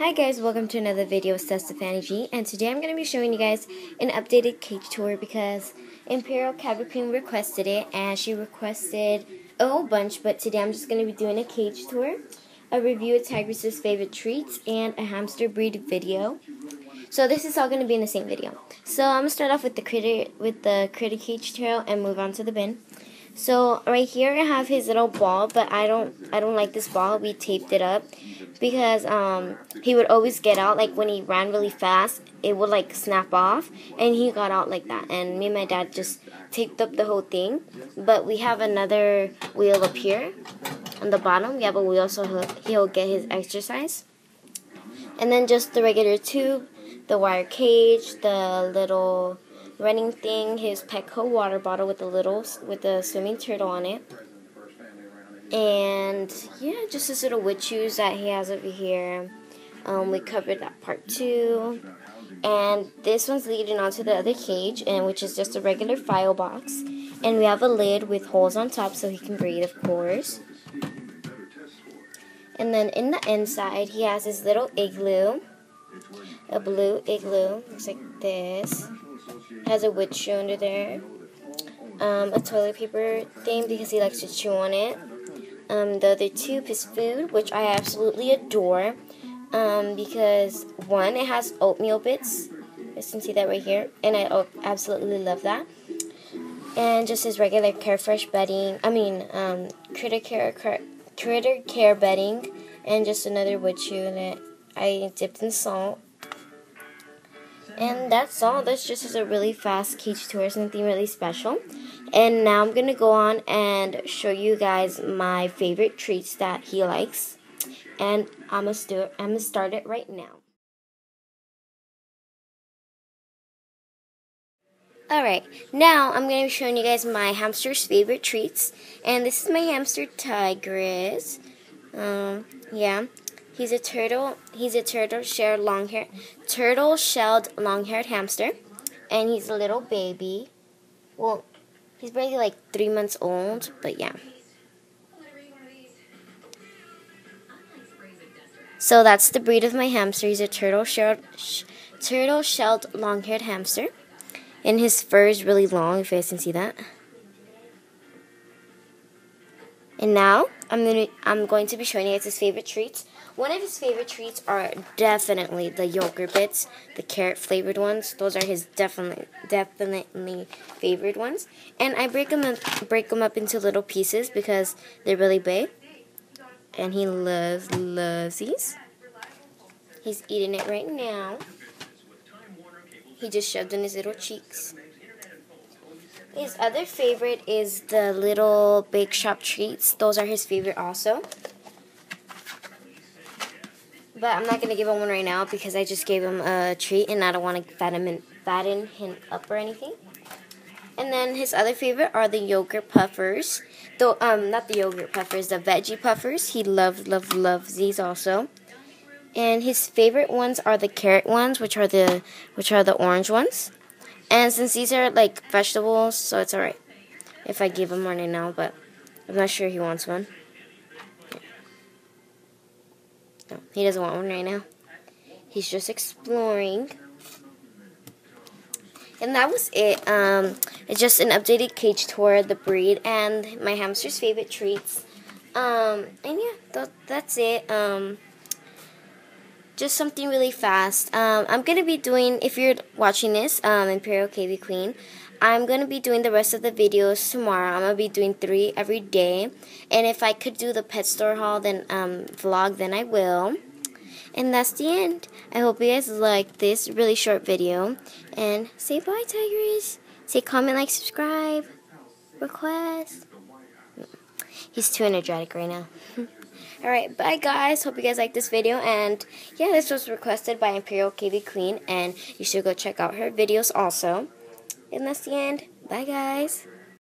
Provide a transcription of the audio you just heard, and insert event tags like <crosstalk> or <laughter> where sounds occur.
Hi guys, welcome to another video with Stephanie G and today I'm going to be showing you guys an updated cage tour because Imperial Queen requested it and she requested a whole bunch but today I'm just going to be doing a cage tour, a review of Tigress's favorite treats, and a hamster breed video. So this is all going to be in the same video. So I'm going to start off with the critter with the critter cage tour and move on to the bin. So right here I have his little ball, but I don't I don't like this ball. We taped it up because um he would always get out like when he ran really fast, it would like snap off and he got out like that. And me and my dad just taped up the whole thing. But we have another wheel up here on the bottom. We Yeah, but we also he'll get his exercise. And then just the regular tube, the wire cage, the little running thing, his Petco water bottle with the little with the swimming turtle on it. And yeah, just his little witch shoes that he has over here. Um, we covered that part too. And this one's leading onto the other cage, and which is just a regular file box. And we have a lid with holes on top so he can breathe, of course. And then in the inside, he has his little igloo, a blue igloo, looks like this has a witch shoe under there. Um, a toilet paper thing because he likes to chew on it. Um, the other tube is food, which I absolutely adore. Um, because one, it has oatmeal bits. You can see that right here, and I absolutely love that. And just his regular Carefresh bedding. I mean, um, Critter Care Critter Care bedding, and just another wood shoe that I dipped in salt. And that's all. This just is a really fast cage tour, something really special. And now I'm to go on and show you guys my favorite treats that he likes. And I'm to start it right now. Alright, now I'm going to be showing you guys my hamster's favorite treats. And this is my hamster Tigress. Um, yeah. He's a turtle. He's a turtle shelled long hair, turtle shelled long haired hamster, and he's a little baby. Well, he's barely like three months old, but yeah. So that's the breed of my hamster. He's a turtle shelled, sh turtle shelled long haired hamster, and his fur is really long. If you guys can see that. And now I'm gonna I'm going to be showing you guys his favorite treats. One of his favorite treats are definitely the yogurt bits, the carrot flavored ones. Those are his definitely definitely favorite ones. And I break them up, break them up into little pieces because they're really big. And he loves loves these. He's eating it right now. He just shoved in his little cheeks. His other favorite is the little bake shop treats. Those are his favorite also. But I'm not going to give him one right now because I just gave him a treat and I don't want to fatten him, fatten him up or anything. And then his other favorite are the yogurt puffers. Though um not the yogurt puffers, the veggie puffers. He loves loves loves these also. And his favorite ones are the carrot ones, which are the which are the orange ones. And since these are like vegetables, so it's alright if I give him one right now, but I'm not sure he wants one. No, he doesn't want one right now. He's just exploring. And that was it. Um, it's just an updated cage tour, of the breed, and my hamster's favorite treats. Um, and yeah, th that's it. Um, just something really fast. Um, I'm going to be doing, if you're watching this, um, Imperial Cavy Queen, I'm going to be doing the rest of the videos tomorrow. I'm going to be doing three every day. And if I could do the pet store haul, then um, vlog, then I will. And that's the end. I hope you guys liked this really short video. And say bye, Tigress. Say comment, like, subscribe, request. He's too energetic right now. <laughs> Alright, bye guys. Hope you guys liked this video. And yeah, this was requested by Imperial Cavy Queen. And you should go check out her videos also. And that's the end. Bye guys.